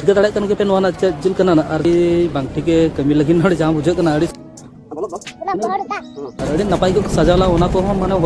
ठिका दाड़े पे नोना चे जिल कना ना आर बांग ठिके कमी लगी नोड़ जहाँ बुझे नपाय सजाला ओना को हम माने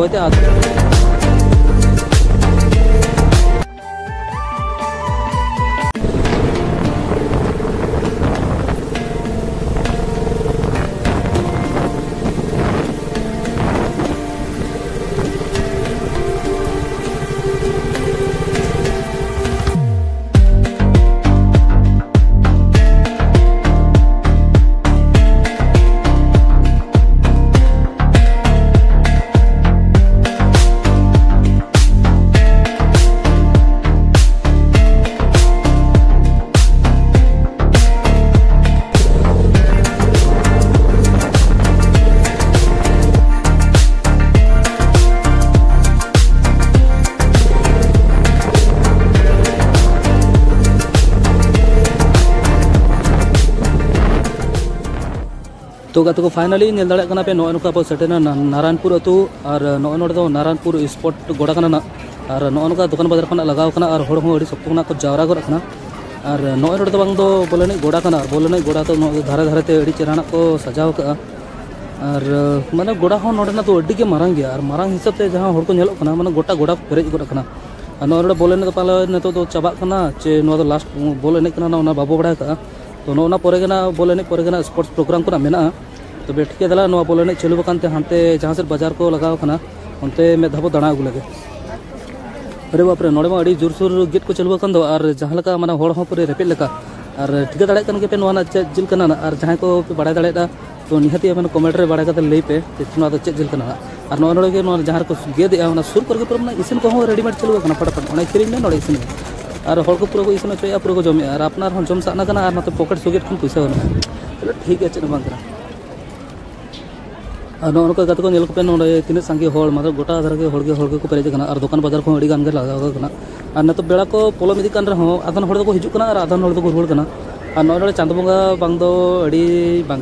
तो गाते को फाइनली नेल दाड़े कना सेटेना नारायणपुर अतु और नोय नोड दो नारायणपुर स्पॉट गोड़ा कना और दुकान बाज़ार खना लगाव कना और होड़ हो अड़ी कना को जावरा गो रखना। और नोय नोड दो बांग दो बोले गोड़ा कना, बोले नहीं गोड़ा तो धारे धारे ते अड़ी चेराना को सजाव का और माने गोड़ा हो तो अड्डी के मारांग गया और मारांग हिसाब से जहाँ होड़ को नेलो कना, माने गोटा गोड़ा पेरेज गो रखना। और बोले तो पाले ने तो कना, चे लास्ट बोले कना ना बाबू बड़ा का तो नो ना बोले नहीं पोरे स्पोर्ट्स प्रोग्राम को मेना। तो बेठके दला नो बोले नहीं चलू हांते जहाँ से बाज़ार को लगाव उनते में धाबो दाना अगु लगे। अरे बाप रे, नोड़े मा ज़ोर सोर गेट को चलू दो और जहाँ लका माने होड़ हो पूरे रेपेल और ठिका दाड़े कन पे नोना चे जिल कना ना और जहाँ को बड़ा दाड़े तो निहती माने कमेंट रे बड़ा कते पे तितना चे जिल कना और नो नोड़े के नो जहाँ को गेद सुर पूरा इसिन को रेडीमेड चलू फटाफट। ओने किरिंग में नोड़े को पूरा को इसिन चोया पूरा को जमे अपना हम जम नते पॉकेट सुगेट खन पैसा चलो ठीक है बांग करा नौका गाते को नेल को पे नोड़े तीन संगे मतलब गोटा धर के होड़ के होड़ के पेरेज कना और दुकान बाज़ार को नतो बेड़ा को पोलो मिदी कान रहो आधन होड़ को हिजु कना और आधन होड़ को रुड़ कना और नोड़े चाँद बंगा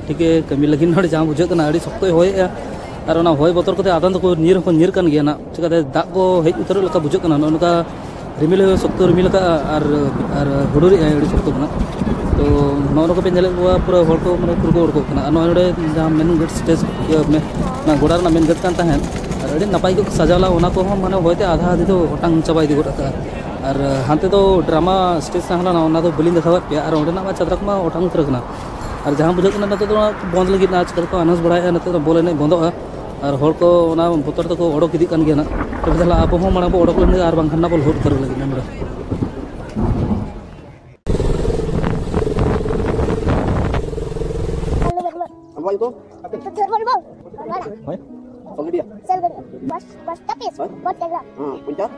ठीके कमी लगी नोड़े जहाँ बुझे कना अड़ी सख्त होय और होय बतर को आधन को नीर को नीर कान गया ना चिकाते दाग को हेज उतर लका बुझे कना नोनका रिमिल सख्त रिमिल का अड़ी सख्त तो को नेले हुआ पूरा होड़ को माने पूरा को उड़को कना नोड़े जहाँ मेन गेट स्टेज में ना गोड़ा ना मेन गेट कान तहन को को हम माने होयते आधा आधी तो चबाई दी गोटा और हांते तो ड्रामा स्टेज तहला ना ओना तो बलिंग देखावत पे और ओंडे ना मा चद्रक मा ओटांग उतर कना और जहाँ बुझे तो बंद लगी ना आज को अनाउंस बड़ाया नते तो बोले बंदोगा और होड़ को ओना बोतर तो को ओडोक इदी कान गया ना तो बिदला आप हो माना बो ओडोक लेने और बांग खन्ना बोल होड़ कर लगी नमड़ा Apa itu? Hai. Panggil dia. Hmm, puncak.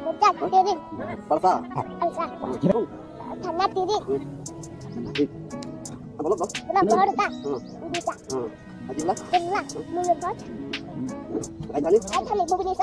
Palsa. Apa lo? Ayo, kami bubu